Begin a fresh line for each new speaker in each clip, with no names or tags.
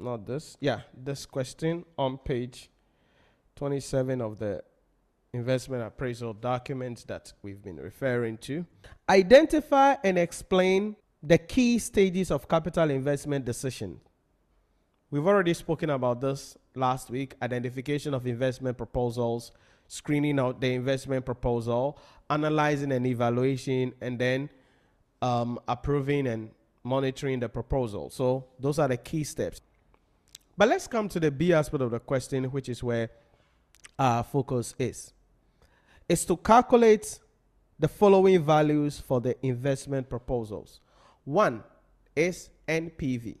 not this. Yeah, this question on page 27 of the investment appraisal document that we've been referring to. Identify and explain the key stages of capital investment decision. We've already spoken about this last week identification of investment proposals, screening out the investment proposal, analyzing and evaluation, and then um, approving and monitoring the proposal. So, those are the key steps. But let's come to the B aspect of the question, which is where our focus is. Is to calculate the following values for the investment proposals. One is NPV.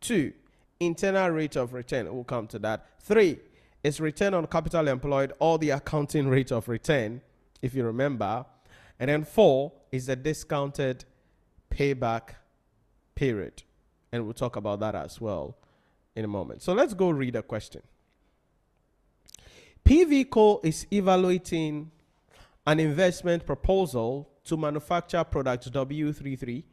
Two, internal rate of return. We'll come to that. Three is return on capital employed or the accounting rate of return, if you remember. And then four is the discounted payback period. And we'll talk about that as well in a moment. So let's go read a question. PVCo is evaluating an investment proposal to manufacture product W33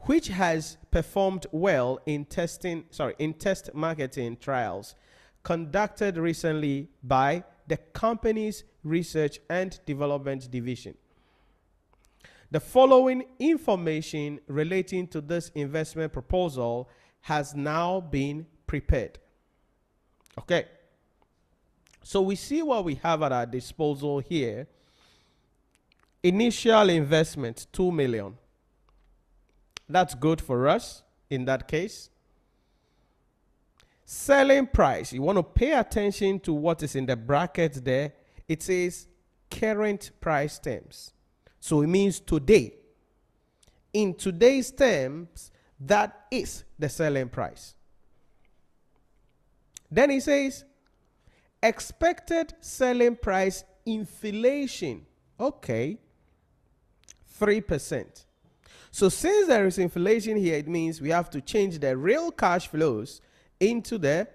which has performed well in testing sorry in test marketing trials conducted recently by the company's research and development division the following information relating to this investment proposal has now been prepared okay so we see what we have at our disposal here initial investment 2 million that's good for us in that case. Selling price. You want to pay attention to what is in the bracket there. It says current price terms. So it means today. In today's terms, that is the selling price. Then he says expected selling price inflation. Okay. 3%. So since there is inflation here, it means we have to change the real cash flows into the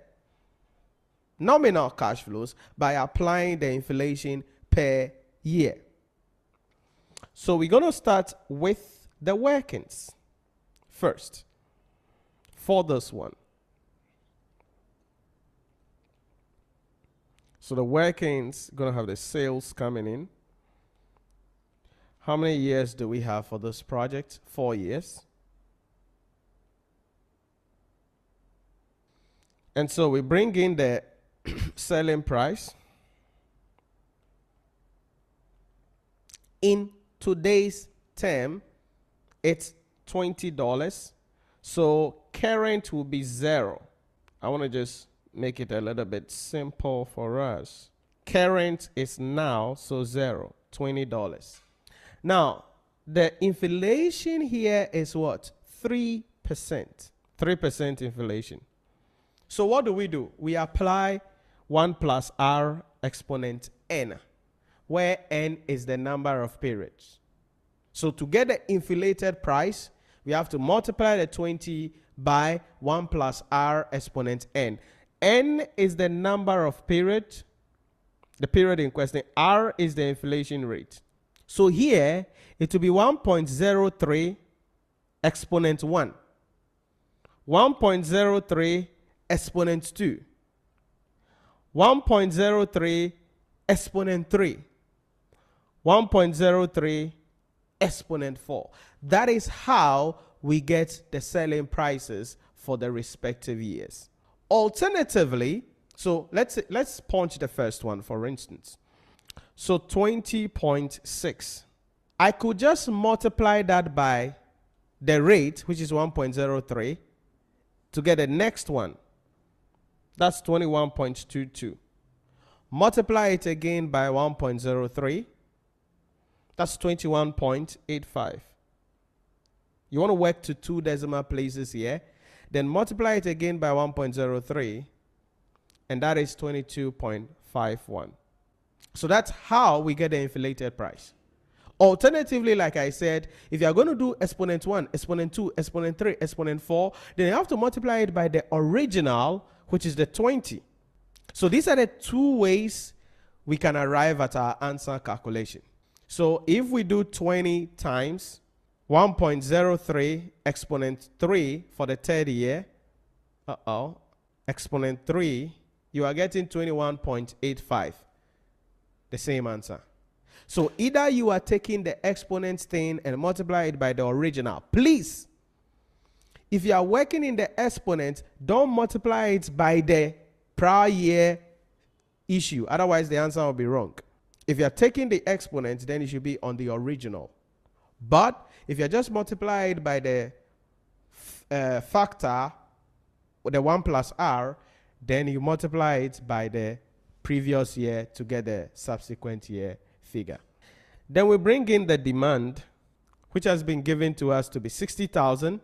nominal cash flows by applying the inflation per year. So we're going to start with the workings first for this one. So the workings going to have the sales coming in. How many years do we have for this project? Four years. And so we bring in the selling price. In today's term, it's $20. So current will be zero. I want to just make it a little bit simple for us. Current is now, so zero, $20. Now, the inflation here is what? 3%. 3% inflation. So what do we do? We apply 1 plus r exponent n, where n is the number of periods. So to get the inflated price, we have to multiply the 20 by 1 plus r exponent n. n is the number of periods, the period in question. r is the inflation rate. So here, it will be 1.03 exponent 1, 1.03 exponent 2, 1.03 exponent 3, 1.03 exponent 4. That is how we get the selling prices for the respective years. Alternatively, so let's let's punch the first one for instance. So 20.6. I could just multiply that by the rate, which is 1.03, to get the next one. That's 21.22. Multiply it again by 1.03. That's 21.85. You want to work to two decimal places here. Then multiply it again by 1.03. And that is 22.51. So that's how we get the inflated price. Alternatively, like I said, if you are going to do exponent 1, exponent 2, exponent 3, exponent 4, then you have to multiply it by the original, which is the 20. So these are the two ways we can arrive at our answer calculation. So if we do 20 times 1.03 exponent 3 for the third year, uh-oh, exponent 3, you are getting 21.85. The same answer. So either you are taking the exponent thing and multiply it by the original. Please, if you are working in the exponent, don't multiply it by the prior year issue. Otherwise, the answer will be wrong. If you are taking the exponent, then it should be on the original. But if you're just multiplied by the uh, factor, the 1 plus r, then you multiply it by the previous year to get the subsequent year figure. Then we bring in the demand, which has been given to us to be 60,000,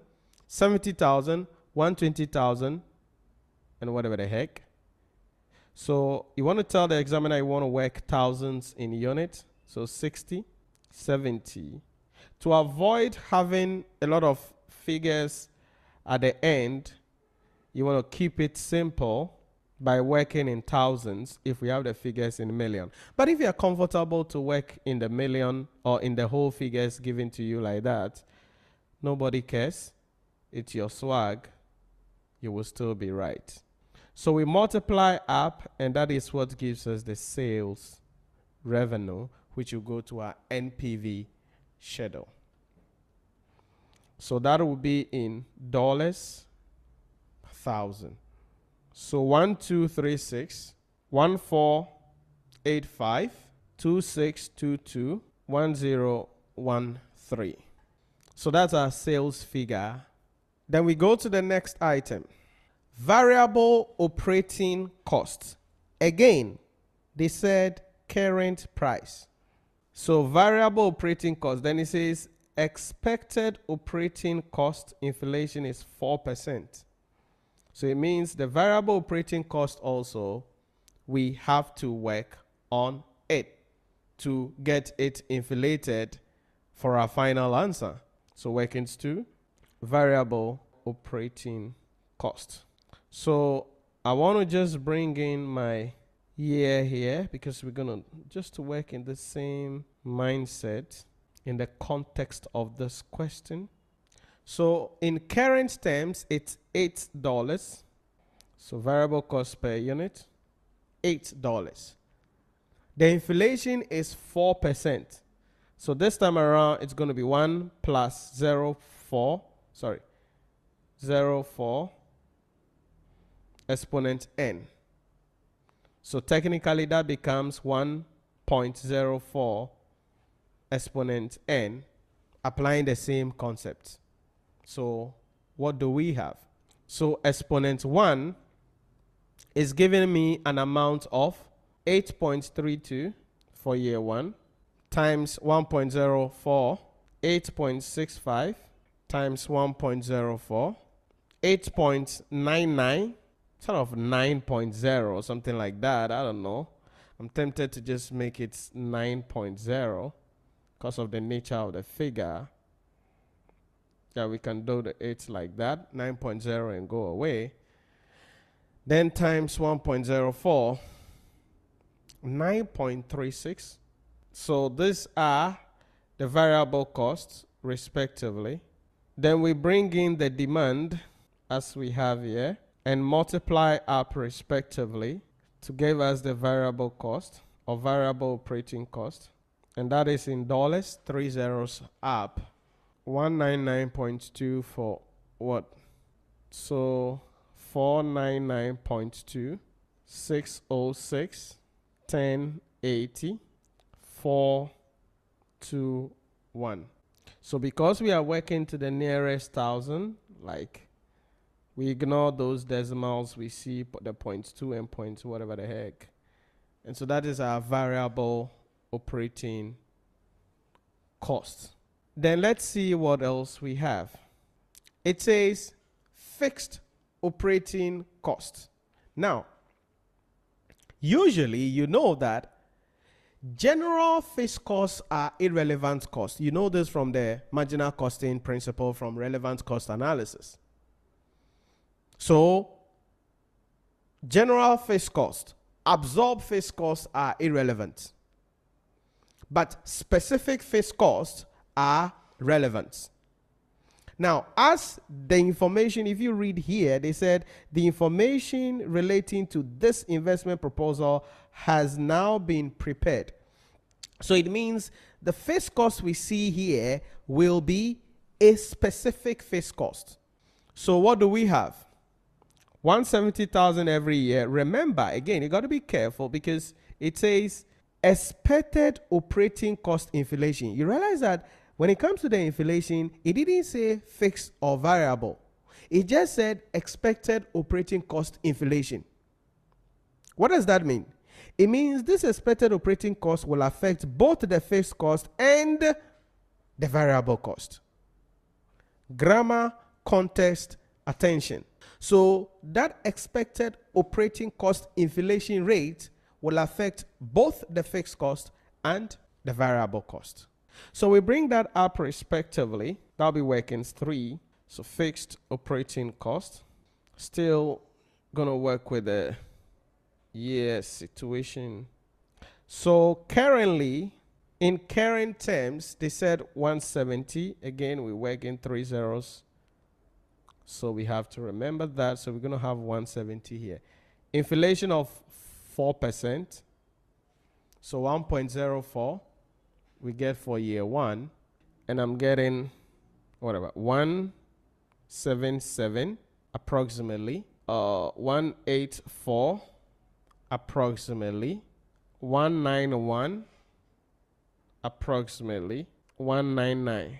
70,000, 120,000, and whatever the heck. So you want to tell the examiner you want to work thousands in units. So 60, 70. To avoid having a lot of figures at the end, you want to keep it simple by working in thousands if we have the figures in million. But if you're comfortable to work in the million or in the whole figures given to you like that, nobody cares. It's your swag. You will still be right. So we multiply up, and that is what gives us the sales revenue, which will go to our NPV schedule. So that will be in dollars thousand. So one two three six one four eight five two six two two one zero one three. So that's our sales figure. Then we go to the next item. Variable operating costs. Again, they said current price. So variable operating cost. Then it says expected operating cost inflation is 4%. So it means the variable operating cost also, we have to work on it to get it inflated for our final answer. So workings to variable operating cost. So I want to just bring in my year here because we're going to just work in the same mindset in the context of this question. So in current terms, it's $8. So variable cost per unit, $8. The inflation is 4%. So this time around, it's going to be 1 plus 0, 4, sorry, 0, 4, exponent n. So technically that becomes 1.04 exponent n applying the same concept. So what do we have? So exponent 1 is giving me an amount of 8.32 for year 1 times 1.04, 8.65 times 1.04, 8.99, sort of 9.0, or something like that. I don't know. I'm tempted to just make it 9.0 because of the nature of the figure that we can do the 8 like that 9.0 and go away then times 1.04 9.36 so these are the variable costs respectively then we bring in the demand as we have here and multiply up respectively to give us the variable cost or variable operating cost and that is in dollars, three zeros up. 199.2 for what? So 499.2, 606, 1080, 421. So because we are working to the nearest thousand, like we ignore those decimals, we see the points two and points whatever the heck. And so that is our variable operating costs. Then let's see what else we have. It says fixed operating costs. Now, usually you know that general fixed costs are irrelevant costs. You know this from the marginal costing principle from relevant cost analysis. So, general fixed cost, absorbed fixed costs are irrelevant. But specific fixed costs are relevant. Now, as the information, if you read here, they said the information relating to this investment proposal has now been prepared. So it means the fixed cost we see here will be a specific fixed cost. So what do we have? 170,000 every year. Remember, again, you got to be careful because it says expected operating cost inflation. You realize that when it comes to the inflation, it didn't say fixed or variable. It just said expected operating cost inflation. What does that mean? It means this expected operating cost will affect both the fixed cost and the variable cost. Grammar, context, attention. So that expected operating cost inflation rate will affect both the fixed cost and the variable cost. So we bring that up respectively. That'll be working three. So fixed operating cost. Still gonna work with the year situation. So currently, in current terms, they said 170. Again, we work in three zeros. So we have to remember that. So we're gonna have 170 here. Inflation of 4%. So 1.04 we get for year one, and I'm getting whatever one seven seven approximately, uh one eight four approximately, one nine one approximately, one nine nine.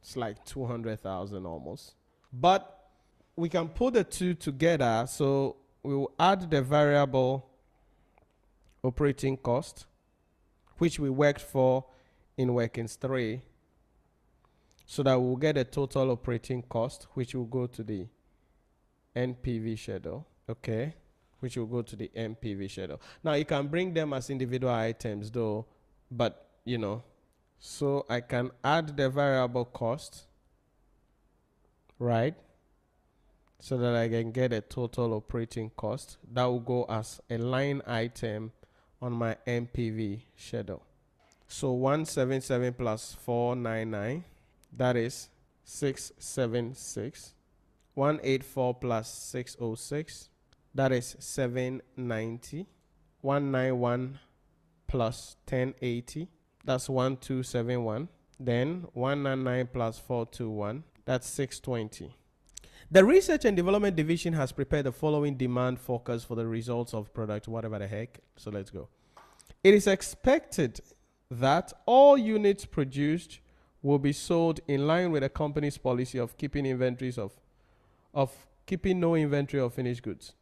It's like two hundred thousand almost, but we can put the two together. So we will add the variable operating cost, which we worked for in workings 3 so that we'll get a total operating cost which will go to the NPV schedule okay which will go to the NPV schedule now you can bring them as individual items though but you know so I can add the variable cost right so that I can get a total operating cost that will go as a line item on my NPV schedule so 177 plus 499, that is 676. 184 plus 606, that is 790. 191 plus 1080, that's 1271. Then 199 plus 421, that's 620. The Research and Development Division has prepared the following demand forecast for the results of product, whatever the heck. So let's go. It is expected that all units produced will be sold in line with the company's policy of keeping inventories of of keeping no inventory of finished goods.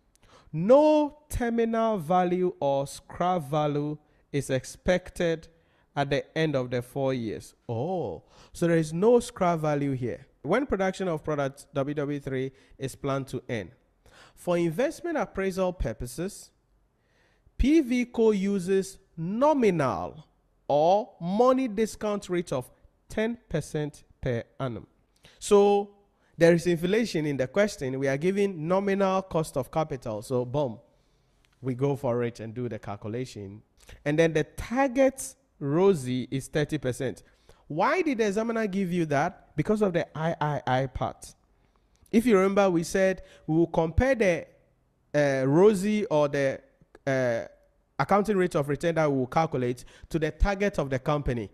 No terminal value or scrap value is expected at the end of the 4 years. Oh, so there is no scrap value here. When production of product WW3 is planned to end. For investment appraisal purposes, PVCO uses nominal or money discount rate of 10% per annum. So there is inflation in the question. We are giving nominal cost of capital. So boom, we go for it and do the calculation. And then the target ROCE is 30%. Why did the examiner give you that? Because of the III part. If you remember, we said we will compare the uh, ROCE or the uh, accounting rate of return that we will calculate to the target of the company.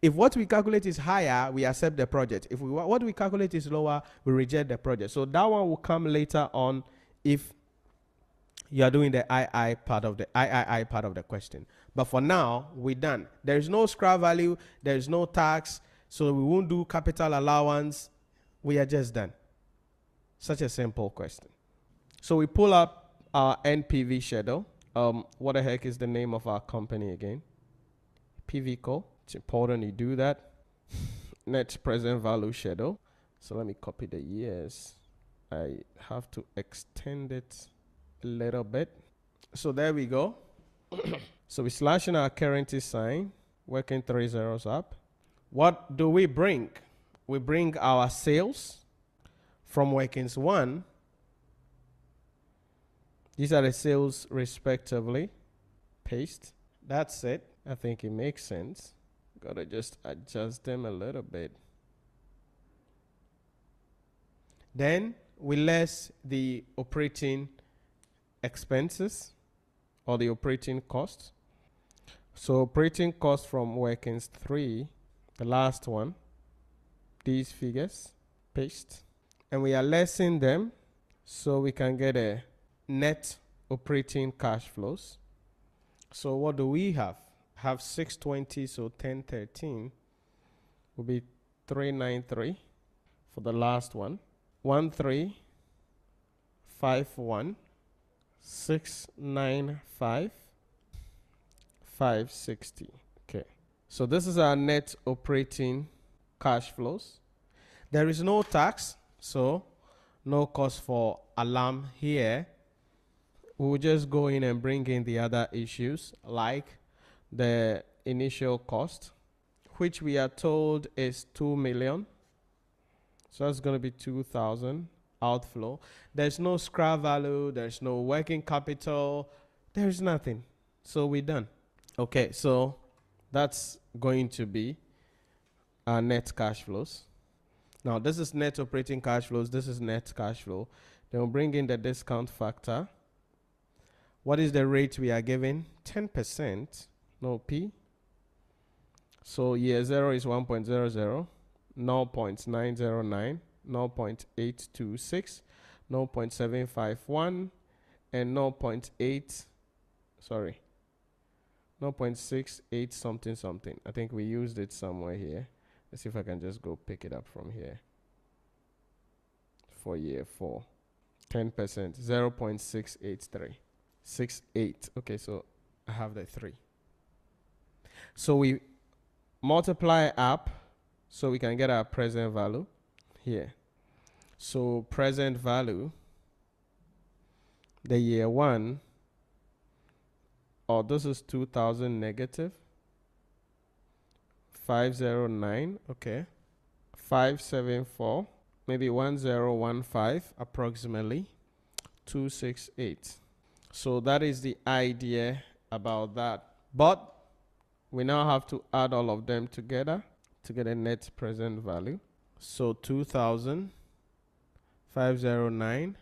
If what we calculate is higher, we accept the project. If we, what we calculate is lower, we reject the project. So that one will come later on if you are doing the II part of the III part of the question. But for now, we're done. There is no scrap value, there is no tax, so we won't do capital allowance. We are just done. Such a simple question. So we pull up our NPV schedule. Um, what the heck is the name of our company again? PVCO. It's important you do that. Net present value schedule. So let me copy the years. I have to extend it a little bit. So there we go. so we slash in our currency sign, working three zeros up. What do we bring? We bring our sales from workings one these are the sales respectively. Paste. That's it. I think it makes sense. Gotta just adjust them a little bit. Then we less the operating expenses or the operating costs. So operating costs from workings three, the last one, these figures, paste, and we are lessing them so we can get a net operating cash flows. So what do we have? Have 620, so 1013 will be 393 for the last one. 1351 695 560. Okay. So this is our net operating cash flows. There is no tax, so no cost for alarm here. We'll just go in and bring in the other issues like the initial cost, which we are told is 2 million. So that's going to be 2,000 outflow. There's no scrap value, there's no working capital, there's nothing. So we're done. Okay, so that's going to be our net cash flows. Now, this is net operating cash flows, this is net cash flow. Then we'll bring in the discount factor. What is the rate we are giving? 10%, no P. So year 0 is 1.00, 0.909, 0.826, 0.751, and 0.8, sorry, 0.68 something something. I think we used it somewhere here. Let's see if I can just go pick it up from here. For year four. 10%, 0.683. 68. Okay, so I have the three. So we multiply up so we can get our present value here. So present value, the year one, oh, this is 2000 negative. 509, okay. 574, maybe 1015 approximately. 268. So that is the idea about that. But we now have to add all of them together to get a net present value. So 2000, 509,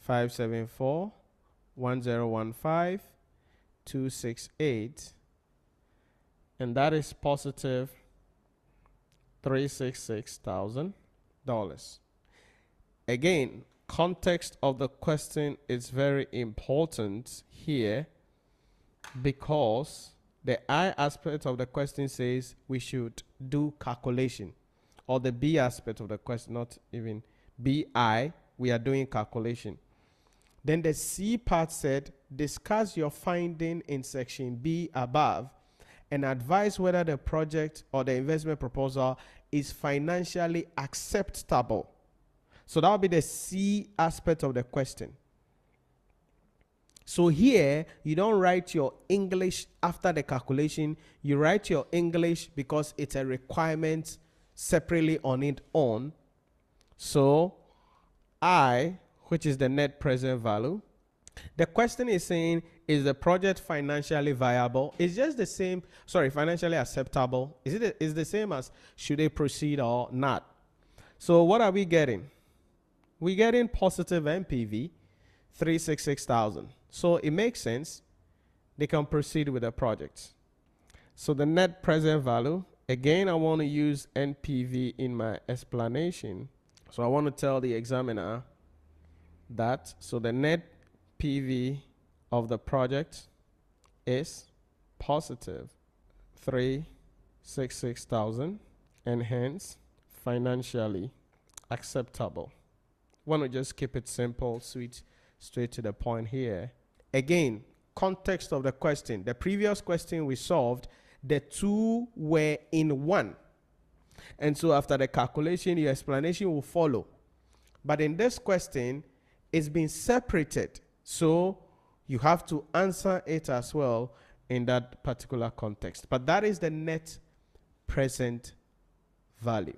574, 1015, 268, and that is positive $366,000. Again, context of the question is very important here because the I aspect of the question says we should do calculation or the B aspect of the question, not even BI, we are doing calculation. Then the C part said discuss your finding in section B above and advise whether the project or the investment proposal is financially acceptable. So that will be the C aspect of the question. So here, you don't write your English after the calculation. You write your English because it's a requirement separately on its own. So I, which is the net present value, the question is saying, is the project financially viable? It's just the same, sorry, financially acceptable. Is it is the same as should they proceed or not? So what are we getting? We're getting positive NPV, 366,000. So it makes sense. They can proceed with the project. So the net present value, again, I want to use NPV in my explanation. So I want to tell the examiner that, so the net PV of the project is positive 366,000 and hence financially acceptable. Want to just keep it simple, sweet, straight to the point here. Again, context of the question. The previous question we solved, the two were in one. And so after the calculation, your explanation will follow. But in this question, it's been separated so you have to answer it as well in that particular context. But that is the net present value.